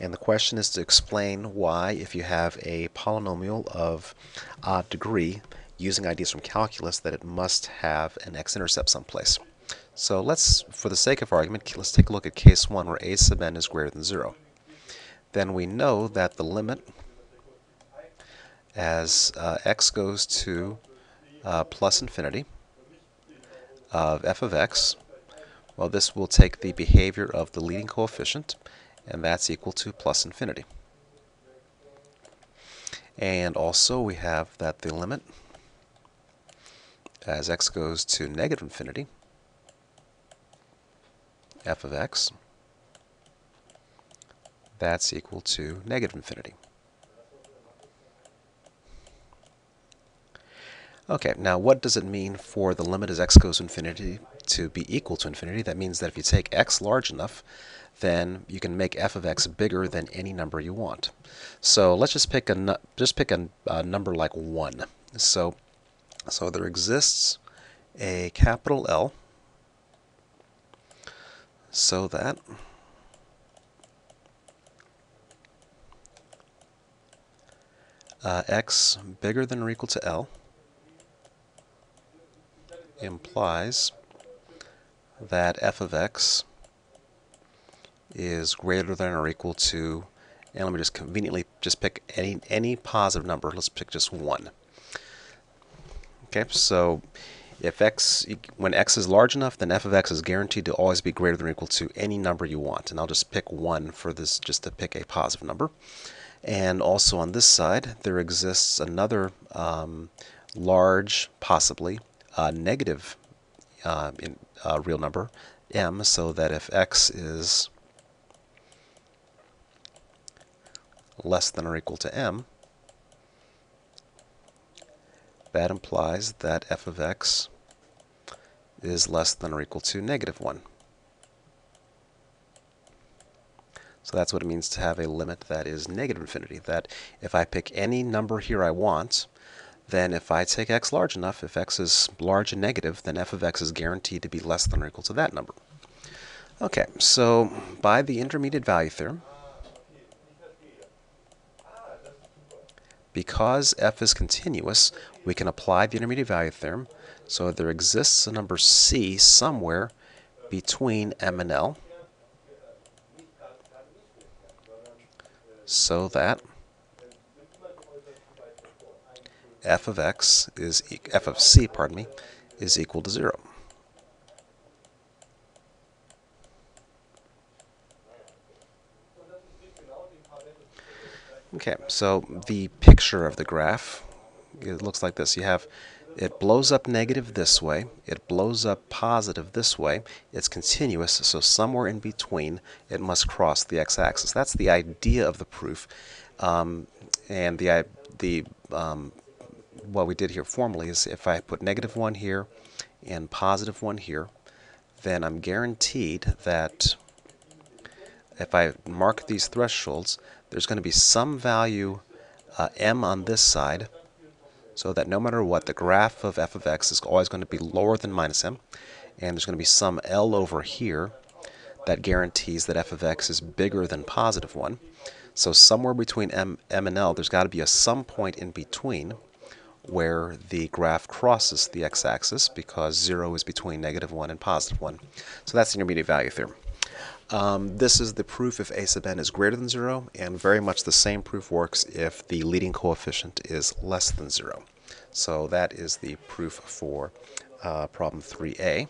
And the question is to explain why, if you have a polynomial of odd degree using ideas from calculus, that it must have an x-intercept someplace. So let's, for the sake of argument, let's take a look at case 1 where a sub n is greater than 0. Then we know that the limit as uh, x goes to uh, plus infinity of f of x, well, this will take the behavior of the leading coefficient, and that's equal to plus infinity. And also we have that the limit as x goes to negative infinity, f of x, that's equal to negative infinity. Okay, now what does it mean for the limit as x goes to infinity to be equal to infinity? That means that if you take x large enough, then you can make f of x bigger than any number you want. So let's just pick a just pick a, a number like 1. So so there exists a capital L so that uh, x bigger than or equal to L implies that f of x is greater than or equal to, and let me just conveniently just pick any, any positive number. Let's pick just 1. Okay, so if x, when x is large enough, then f of x is guaranteed to always be greater than or equal to any number you want. And I'll just pick 1 for this, just to pick a positive number. And also on this side, there exists another um, large, possibly, uh, negative uh, in, uh, real number, m, so that if x is less than or equal to m, that implies that f of x is less than or equal to negative 1. So that's what it means to have a limit that is negative infinity, that if I pick any number here I want, then if I take x large enough, if x is large and negative, then f of x is guaranteed to be less than or equal to that number. Okay, so by the intermediate value theorem, because f is continuous, we can apply the intermediate value theorem. So there exists a number c somewhere between m and l, so that f of x is f of c, pardon me, is equal to 0. Okay, so the picture of the graph, it looks like this. You have, it blows up negative this way, it blows up positive this way, it's continuous, so somewhere in between it must cross the x-axis. That's the idea of the proof, um, and the, the um, what we did here formally is if I put negative 1 here and positive 1 here, then I'm guaranteed that if I mark these thresholds, there's going to be some value uh, m on this side, so that no matter what, the graph of f of x is always going to be lower than minus m, and there's going to be some L over here that guarantees that f of x is bigger than positive 1. So somewhere between m, m and L, there's got to be a some point in between where the graph crosses the x-axis because 0 is between negative 1 and positive 1. So that's the intermediate value theorem. Um, this is the proof if a sub n is greater than 0, and very much the same proof works if the leading coefficient is less than 0. So that is the proof for uh, problem 3a.